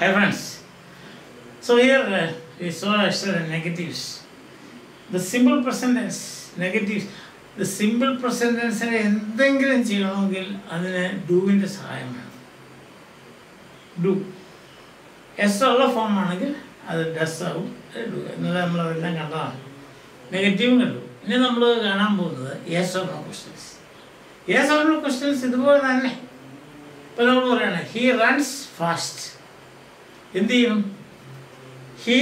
Hi friends. So here uh, we saw yesterday negatives. The simple present tense negatives. The simple present tense എന്തെങ്കിലും ചെയ്യണമെങ്കിൽ അതിന് ഡൂവിന്റെ സഹായം വേണം. Do S ഉള്ള form ആണെങ്കിൽ അത് ഡസ് ആവും. ഡു എന്നുള്ള നമ്മളതെല്ലാം കണ്ടതാണ്. നെഗറ്റീവും കണ്ടു. ഇനി നമ്മൾ കാണാൻ പോകുന്നത് yes or no questions yes or no questions ഇതുപോലെ തന്നെ. ഇപ്പം നമ്മൾ പറയണേ ഹി റൺസ് ഫാസ്റ്റ് എന്ത് ചെയ്യും? He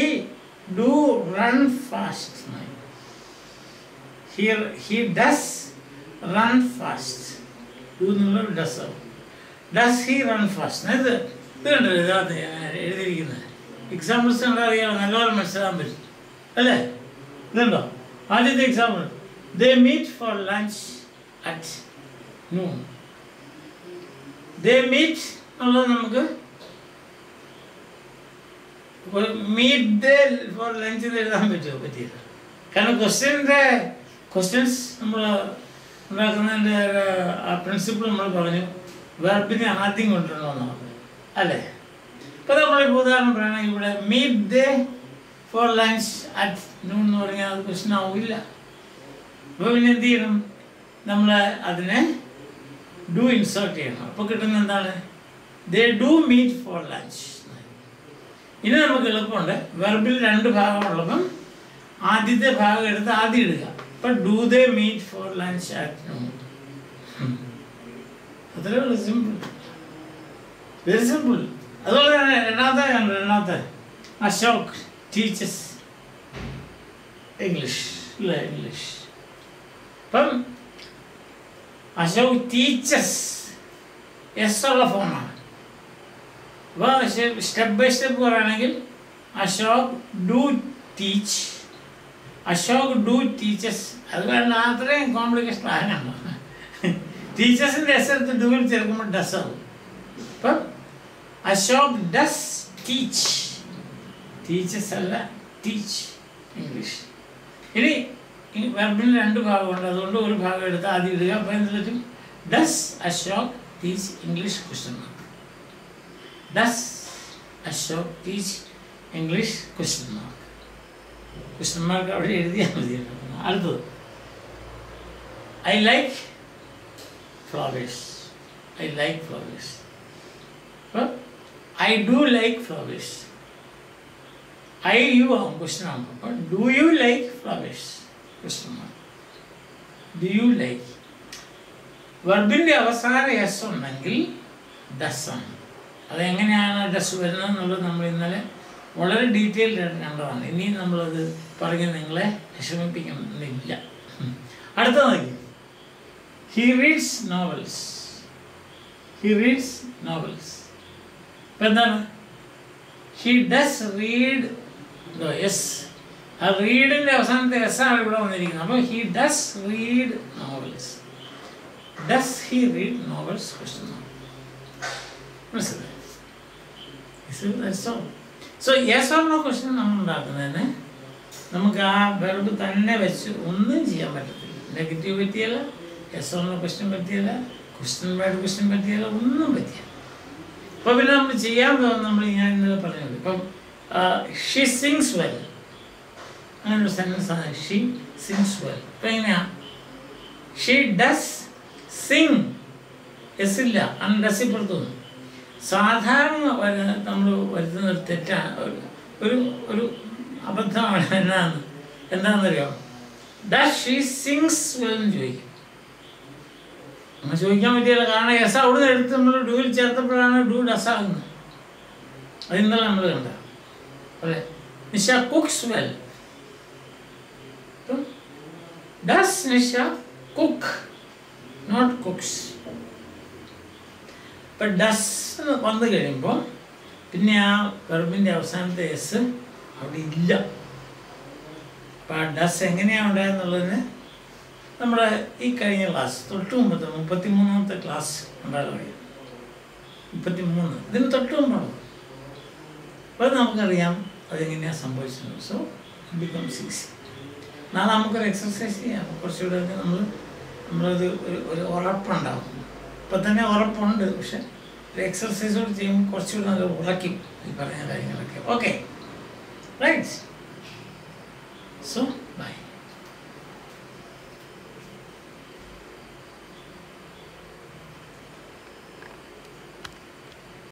do run fast he he does run fast do എന്നുള്ളത് ഡസ് ആവും. ഡസ് ഹി റൺ ഫാസ്റ്റ് ഇത് ഇത് കണ്ടോ ഇതിനകത്ത് ഞാൻ എഴുതിയിരിക്കുന്നത്? എക്സാമ്പിൾസ് കണ്ടാൽ അറിയാം നല്ലപോലെ മനസ്സിലാക്കാൻ പറ്റും. അല്ലേ? ഇതുണ്ടോ ആദ്യത്തെ example they meet for lunch at noon they meet എന്നുള്ളത് നമുക്ക് മീറ്റ് ഡേ ഫോർ ലഞ്ച് എഴുതാൻ പറ്റുമോ? പറ്റിയില്ല. കാരണം ക്വസ്റ്റ്യന്റെ ക്വസ്റ്റ്യൻസ് നമ്മൾ ഉണ്ടാക്കുന്നതിന്റെ ആ പ്രിൻസിപ്പിൾ നമ്മൾ പറഞ്ഞു. വെർബിനെ ആദ്യം കൊണ്ടുവരണമെന്നാണ് അല്ലേ? ഇപ്പോൾ നമ്മളിപ്പോൾ ഉദാഹരണം പറയുകയാണെങ്കിൽ ഇവിടെ meet they for lunch at noon എന്ന് പറഞ്ഞാൽ അത് ക്വസ്റ്റ്യൻ ആവില്ല. അപ്പോൾ പിന്നെ എന്ത് ചെയ്യണം? നമ്മൾ അതിനെ ഡു ഇൻസേർട്ട് ചെയ്യണം. അപ്പോൾ കിട്ടുന്ന എന്താണ്? They do meet for lunch ഇനി നമുക്ക് എളുപ്പമുണ്ട്. വെർബിൽ രണ്ട് ഭാഗമുള്ളപ്പം ആദ്യത്തെ ഭാഗം എടുത്ത് ആദ്യം ഇടുക. ഇപ്പം do they meet for lunch noon അത്രേ ഉള്ളൂ. സിമ്പിൾ വെരി സിമ്പിൾ അതുപോലെ തന്നെ രണ്ടാമത്തെ രണ്ടാമത്തെ. അശോക് ടീച്ചേഴ്സ് ഇംഗ്ലീഷ് ഇല്ല ഇംഗ്ലീഷ് അപ്പം അശോക് ടീച്ചേഴ്സ് എസ് ഉള്ള അപ്പോൾ സ്റ്റെപ്പ് ബൈ സ്റ്റെപ്പ് പറയുകയാണെങ്കിൽ Ashok do teach Ashok do teachers അത് വേണ്ട അത്രയും കോംപ്ലിക്കേഷൻ ആകണ്ട ടീച്ചേഴ്സിന്റെ എസ് എടുത്ത് ഡുവിൽ ചേർക്കുമ്പോൾ ഡസ് ആവും. അപ്പം അശോക് ഡസ് ടീച്ച് ടീച്ചേഴ്സ് അല്ല ടീച്ച് ഇംഗ്ലീഷ് ഇനി വെർബിന് രണ്ട് ഭാഗമുണ്ട്. അതുകൊണ്ട് ഒരു ഭാഗം എടുത്ത് ആദ്യം ഇടുക. അപ്പോൾ എന്ത് പറ്റും? Does Ashok teach English question mark does Ashok teach English question mark question mark അവിടെ എഴുതിയാൽ മതി. അടുത്തത്. I like flowers I like flowers അപ്പോൾ I do like flowers I you ആവും ക്വസ്റ്റ്യൻ ആകുമ്പോൾ അപ്പോൾ do you like flowers question mark do you like വെർബിന്റെ അവസാനം S ഉണ്ടെങ്കിൽ ഡസ് ആണ് അതെങ്ങനെയാണ് ഡസ് വരുന്നത് എന്നുള്ളത് നമ്മൾ ഇന്നലെ വളരെ ഡീറ്റെയിൽഡ് ആയിട്ട് കണ്ടതാണ് ഇനിയും നമ്മളത് പറഞ്ഞ് നിങ്ങളെ വിഷമിപ്പിക്കുന്നില്ല. അടുത്ത നോക്കി he reads novels he reads novels ഇപ്പം എന്താണ്? ഹി ഡസ് റീഡ് എസ് ആ റീഡിന്റെ അവസാനത്തെ എസ് ആണ് ഇവിടെ വന്നിരിക്കുന്നത്. അപ്പോൾ he does read novels does he read novels question മനസ്സിലായി? So yes or no question നമ്മൾ ഉണ്ടാക്കുന്നതിന് നമുക്ക് ആ വെറുപ്പ് തന്നെ വെച്ച് ഒന്നും ചെയ്യാൻ പറ്റത്തില്ല. നെഗറ്റീവ് പറ്റിയല്ല യെസ് ഓർ നോ ക്വസ്റ്റ്യൻ പറ്റിയല്ല ക്വസ്റ്റ്യൻ വേർഡ് ക്വസ്റ്റ്യൻ പറ്റിയല്ല ഒന്നും പറ്റിയല്ല അപ്പോൾ പിന്നെ നമ്മൾ ചെയ്യാൻ പോകുന്ന നമ്മൾ ഞാൻ ഇന്നലെ പറഞ്ഞത് ഇപ്പം ഷി സിങ്സ് വെൽ അങ്ങനെ ഒരു സെന്റൻസ് ആണ്. ഷി സിങ്സ് വെൽ ഇപ്പം എങ്ങനെയാ? ഷി ഡസ് സിങ് എസ് ഇല്ല. അന്ന് ഡസ് ഇപ്പുറത്തുനിന്ന് സാധാരണ നമ്മൾ വരുത്തുന്ന ഒരു തെറ്റാണ് ഒരു ഒരു അബദ്ധമാണ് എന്നാണ് എന്താണെന്നറിയോ ഡസ് ഷീ സിങ്സ് ചോദിക്കും. അങ്ങനെ ചോദിക്കാൻ പറ്റിയല്ല കാരണം എസ് അവിടുന്ന് എടുത്ത് നമ്മൾ ഡൂവിൽ ചേർത്തപ്പോഴാണ് ഡൂ ഡസ് ആകുന്നത് അത് ഇന്നലെ നമ്മൾ കണ്ട. അതെ. Nisha cooks well. Does Nisha cook not cooks. ഇപ്പം ഡസ് വന്നു കഴിയുമ്പോൾ പിന്നെ ആ വെർബിന്റെ അവസാനത്തെ എസ് അവിടെ ഇല്ല. അപ്പം ആ ഡസ് എങ്ങനെയാണ് ഉണ്ടായെന്നുള്ളതിന് നമ്മുടെ ഈ കഴിഞ്ഞ ക്ലാസ് തൊട്ട് മുമ്പത്തെ മുപ്പത്തി മൂന്നാമത്തെ ക്ലാസ് ഉണ്ടാകാൻ കഴിയും മുപ്പത്തി മൂന്ന് ഇതിന് തൊട്ട് മുമ്പാണ്? അപ്പോൾ നമുക്കറിയാം അതെങ്ങനെയാണ് സംഭവിച്ചത് സോ ബിക്കം സിക്സ് നാളെ നമുക്കൊരു എക്സസൈസ് ചെയ്യാം. കുറച്ചുകൂടെ നമ്മൾ നമ്മളത് ഒരു ഒരു ഉറപ്പുണ്ടാവും. ഇപ്പം തന്നെ ഉറപ്പുണ്ട്. പക്ഷെ ഒരു എക്സർസൈസ് കൂടി ചെയ്യുമ്പോൾ കുറച്ചുകൂടി നല്ല ഉറക്കും ഈ പറഞ്ഞ കാര്യങ്ങളൊക്കെ. Okay right so